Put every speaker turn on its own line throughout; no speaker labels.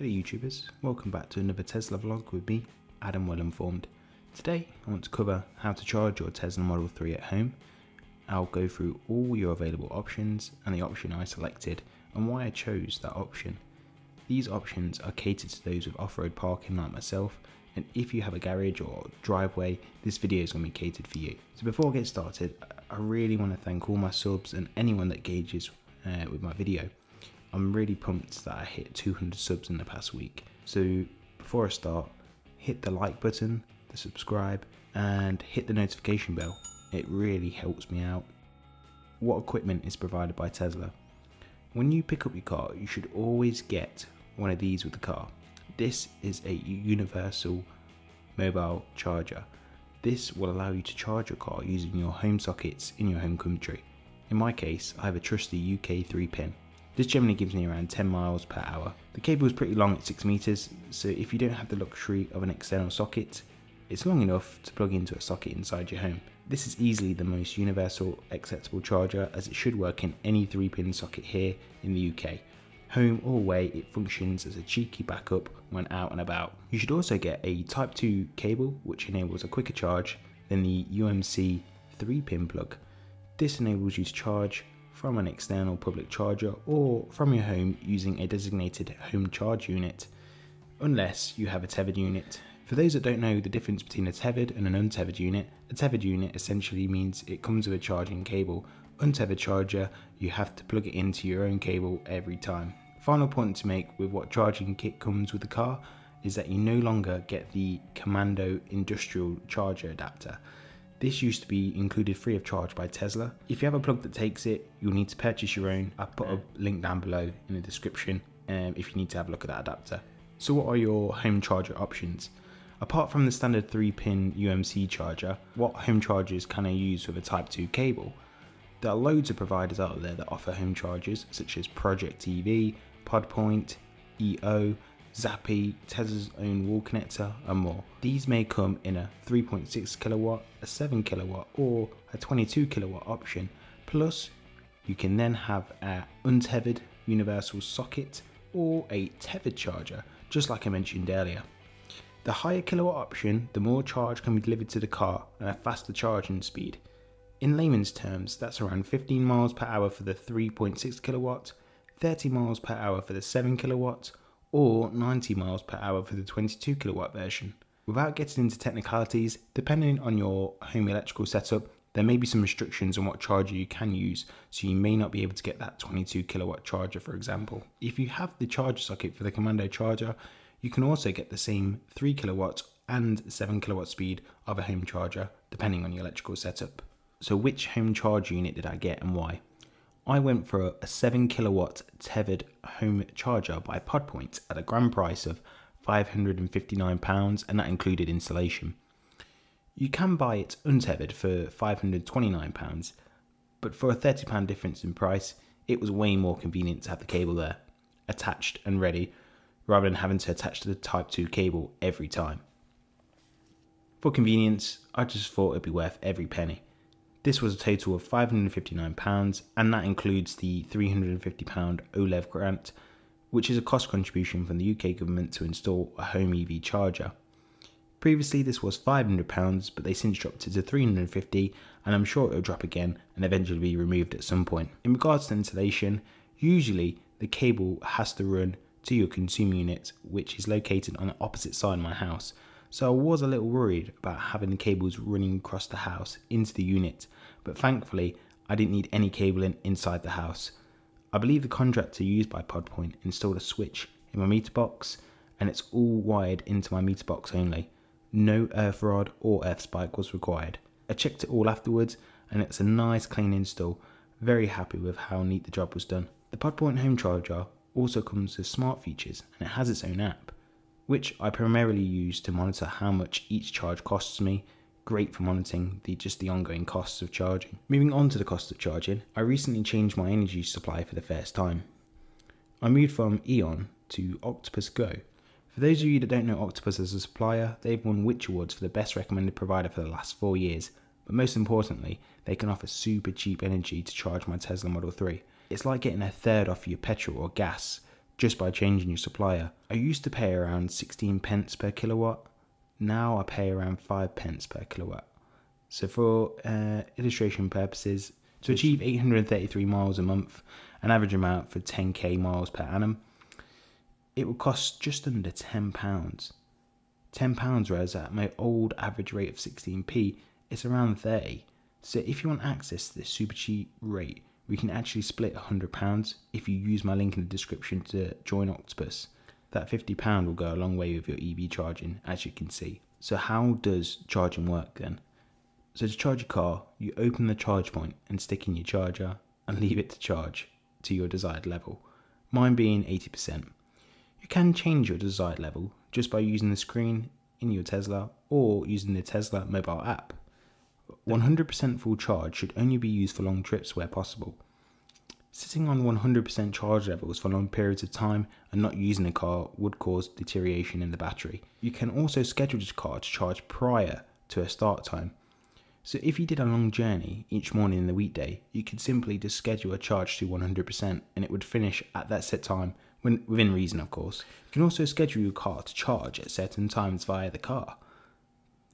Hello YouTubers, welcome back to another Tesla vlog with me, Adam Well Informed. Today I want to cover how to charge your Tesla Model 3 at home. I'll go through all your available options and the option I selected and why I chose that option. These options are catered to those with off-road parking like myself and if you have a garage or driveway, this video is going to be catered for you. So before I get started, I really want to thank all my subs and anyone that gauges uh, with my video. I'm really pumped that I hit 200 subs in the past week. So before I start, hit the like button, the subscribe, and hit the notification bell. It really helps me out. What equipment is provided by Tesla? When you pick up your car, you should always get one of these with the car. This is a universal mobile charger. This will allow you to charge your car using your home sockets in your home country. In my case, I have a trusty UK 3 pin. This generally gives me around 10 miles per hour. The cable is pretty long at 6 meters, so if you don't have the luxury of an external socket, it's long enough to plug into a socket inside your home. This is easily the most universal acceptable charger as it should work in any 3 pin socket here in the UK. Home or away, it functions as a cheeky backup when out and about. You should also get a Type 2 cable which enables a quicker charge than the UMC 3 pin plug. This enables you to charge from an external public charger or from your home using a designated home charge unit, unless you have a tethered unit. For those that don't know the difference between a tethered and an untethered unit, a tethered unit essentially means it comes with a charging cable. Untethered charger, you have to plug it into your own cable every time. Final point to make with what charging kit comes with the car is that you no longer get the Commando industrial charger adapter. This used to be included free of charge by Tesla. If you have a plug that takes it, you'll need to purchase your own. I'll put a link down below in the description um, if you need to have a look at that adapter. So what are your home charger options? Apart from the standard 3 pin UMC charger, what home chargers can I use with a Type 2 cable? There are loads of providers out there that offer home chargers such as Project EV, Podpoint, EO, Zappi, Tesla's own wall connector, and more. These may come in a 3.6 kilowatt, a 7 kilowatt, or a 22 kilowatt option. Plus, you can then have an untethered universal socket or a tethered charger, just like I mentioned earlier. The higher kilowatt option, the more charge can be delivered to the car and a faster charging speed. In layman's terms, that's around 15 miles per hour for the 3.6 kilowatt, 30 miles per hour for the 7 kilowatt, or 90 miles per hour for the 22 kilowatt version. Without getting into technicalities, depending on your home electrical setup, there may be some restrictions on what charger you can use, so you may not be able to get that 22 kilowatt charger for example. If you have the charger socket for the Commando charger, you can also get the same 3 kilowatt and 7 kilowatt speed of a home charger, depending on your electrical setup. So which home charge unit did I get and why? I went for a 7 kilowatt tethered home charger by Podpoint at a grand price of £559 and that included installation. You can buy it untethered for £529, but for a £30 difference in price, it was way more convenient to have the cable there, attached and ready, rather than having to attach to the Type 2 cable every time. For convenience, I just thought it'd be worth every penny. This was a total of £559, and that includes the £350 OLEV grant, which is a cost contribution from the UK government to install a home EV charger. Previously, this was £500, but they since dropped it to £350, and I'm sure it'll drop again and eventually be removed at some point. In regards to installation, usually the cable has to run to your consumer unit, which is located on the opposite side of my house. So I was a little worried about having the cables running across the house into the unit, but thankfully I didn't need any cabling inside the house. I believe the contractor used by Podpoint installed a switch in my meter box and it's all wired into my meter box only. No earth rod or earth spike was required. I checked it all afterwards and it's a nice clean install. Very happy with how neat the job was done. The Podpoint home charger also comes with smart features and it has its own app which I primarily use to monitor how much each charge costs me. Great for monitoring the just the ongoing costs of charging. Moving on to the cost of charging, I recently changed my energy supply for the first time. I moved from Eon to Octopus Go. For those of you that don't know Octopus as a supplier, they've won Which Awards for the best recommended provider for the last four years, but most importantly, they can offer super cheap energy to charge my Tesla Model 3. It's like getting a third off your petrol or gas just by changing your supplier. I used to pay around 16 pence per kilowatt, now I pay around 5 pence per kilowatt. So, for uh, illustration purposes, to achieve 833 miles a month, an average amount for 10k miles per annum, it would cost just under £10. £10, whereas at my old average rate of 16p, it's around 30 So, if you want access to this super cheap rate, we can actually split £100 if you use my link in the description to join Octopus. That £50 will go a long way with your EV charging, as you can see. So, how does charging work then? So to charge your car, you open the charge point and stick in your charger and leave it to charge to your desired level, mine being 80%. You can change your desired level just by using the screen in your Tesla or using the Tesla mobile app. 100% full charge should only be used for long trips where possible. Sitting on 100% charge levels for long periods of time and not using the car would cause deterioration in the battery. You can also schedule the car to charge prior to a start time so if you did a long journey each morning in the weekday, you could simply just schedule a charge to 100% and it would finish at that set time when, within reason of course. You can also schedule your car to charge at certain times via the car.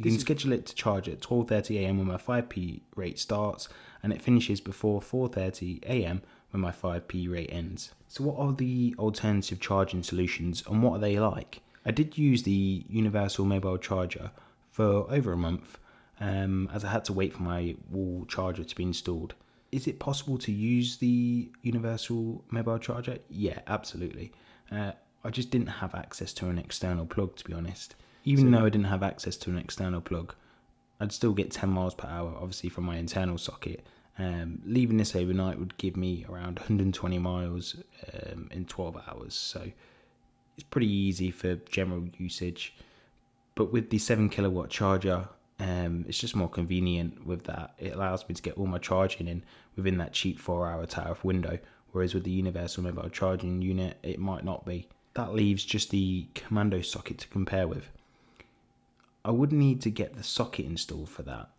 You this can schedule it to charge at 12:30 a.m. when my 5p rate starts and it finishes before 4:30 a.m. when my 5p rate ends. So what are the alternative charging solutions and what are they like? I did use the universal mobile charger for over a month um, as I had to wait for my wall charger to be installed. Is it possible to use the universal mobile charger? Yeah, absolutely. Uh, I just didn't have access to an external plug, to be honest. Even so, though I didn't have access to an external plug, I'd still get 10 miles per hour, obviously, from my internal socket. Um, leaving this overnight would give me around 120 miles um, in 12 hours. So it's pretty easy for general usage. But with the 7 kilowatt charger, um, it's just more convenient with that. It allows me to get all my charging in within that cheap four hour tariff window. Whereas with the universal mobile charging unit, it might not be. That leaves just the commando socket to compare with. I would need to get the socket installed for that.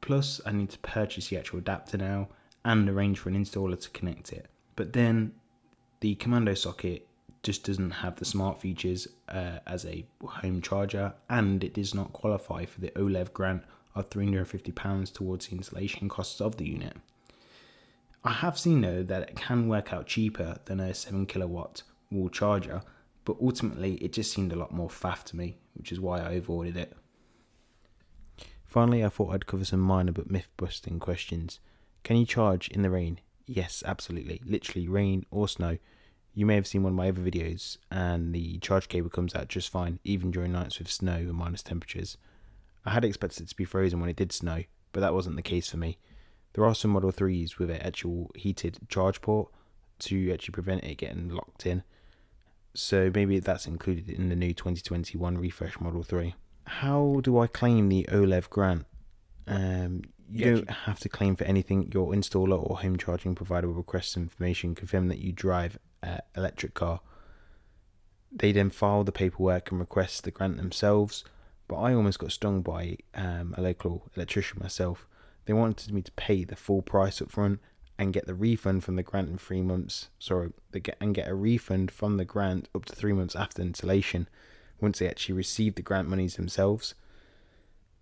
Plus, I need to purchase the actual adapter now and arrange for an installer to connect it. But then the commando socket just doesn't have the smart features uh, as a home charger, and it does not qualify for the OLEV grant of £350 towards the installation costs of the unit. I have seen though that it can work out cheaper than a 7 kilowatt wall charger, but ultimately it just seemed a lot more faff to me, which is why I avoided it. Finally, I thought I'd cover some minor but myth busting questions. Can you charge in the rain? Yes, absolutely. Literally, rain or snow you may have seen one of my other videos, and the charge cable comes out just fine, even during nights with snow and minus temperatures. I had expected it to be frozen when it did snow, but that wasn't the case for me. There are some Model 3s with an actual heated charge port to actually prevent it getting locked in, so maybe that's included in the new 2021 refresh Model 3. How do I claim the OLEV grant? Um, you don't have to claim for anything. Your installer or home charging provider will request information confirm that you drive uh, electric car. They then file the paperwork and request the grant themselves, but I almost got stung by um, a local electrician myself. They wanted me to pay the full price up front and get the refund from the grant in three months. Sorry, and get a refund from the grant up to three months after installation, once they actually receive the grant monies themselves.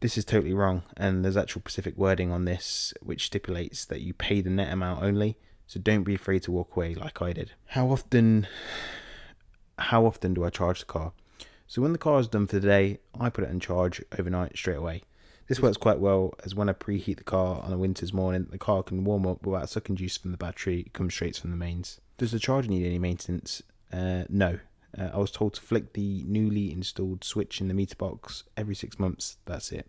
This is totally wrong, and there's actual specific wording on this which stipulates that you pay the net amount only so don't be afraid to walk away like I did. How often how often do I charge the car? So when the car is done for the day, I put it in charge overnight straight away. This works quite well as when I preheat the car on a winter's morning, the car can warm up without sucking juice from the battery, it comes straight from the mains. Does the charger need any maintenance? Uh, no. Uh, I was told to flick the newly installed switch in the meter box every six months, that's it.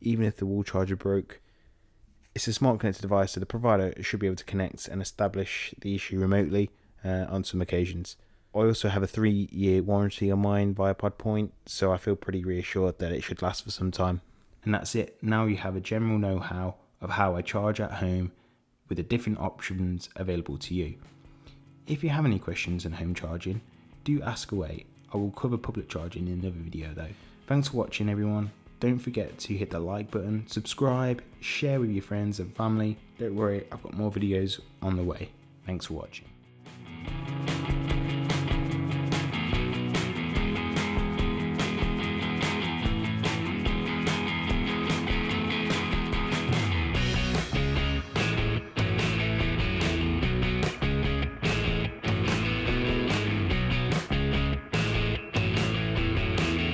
Even if the wall charger broke, it's a smart connected device, so the provider should be able to connect and establish the issue remotely uh, on some occasions. I also have a three year warranty on mine via PodPoint, so I feel pretty reassured that it should last for some time. And that's it. Now you have a general know how of how I charge at home with the different options available to you. If you have any questions on home charging, do ask away. I will cover public charging in another video though. Thanks for watching everyone. Don't forget to hit the like button, subscribe, share with your friends and family. Don't worry, I've got more videos on the way. Thanks for watching.